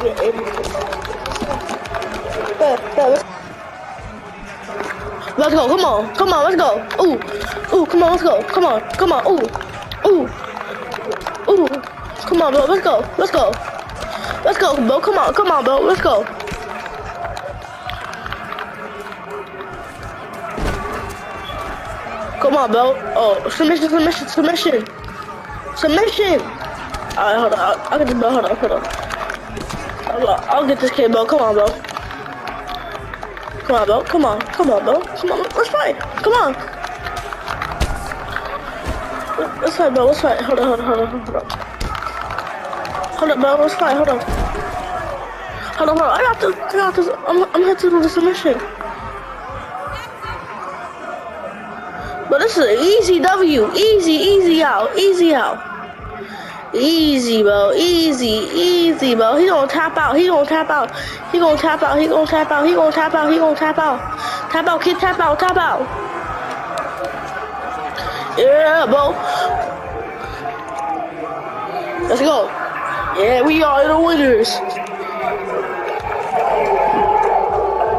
to. Yeah, yeah, let's, go. Come on, come on, let's go. Ooh, ooh, come on, let's go. Come on, come on. Ooh, ooh, ooh. Come on, bro. Let's go. Let's go. Let's go, bro. Come on, come on, bro. Let's go. Come on, bro. Oh, submission, submission, submission. Submission. Alright, hold on. I'll, I'll get this, bro. Hold on, hold on. I'll get this kid, bro. Come on, bro. Come on, bro. Come on. Come on, bro. Come on. Let's fight. Come on. Let's fight, bro. Let's fight. Hold on, hold on, hold on, hold on. Hold on, bro. Let's fight. Hold on. Hold on, hold on. I got this. I got this. I'm, I'm heading to the submission. But this is an easy W. Easy, easy out. Easy out. Easy, bro. Easy, easy, bro. He gonna tap out. He gonna tap out. He gonna tap out. He gonna tap out. He gonna tap out. He gonna tap out. Tap out, kid. Tap out. Tap out. Yeah, bro. Let's go. Yeah, we are the winners.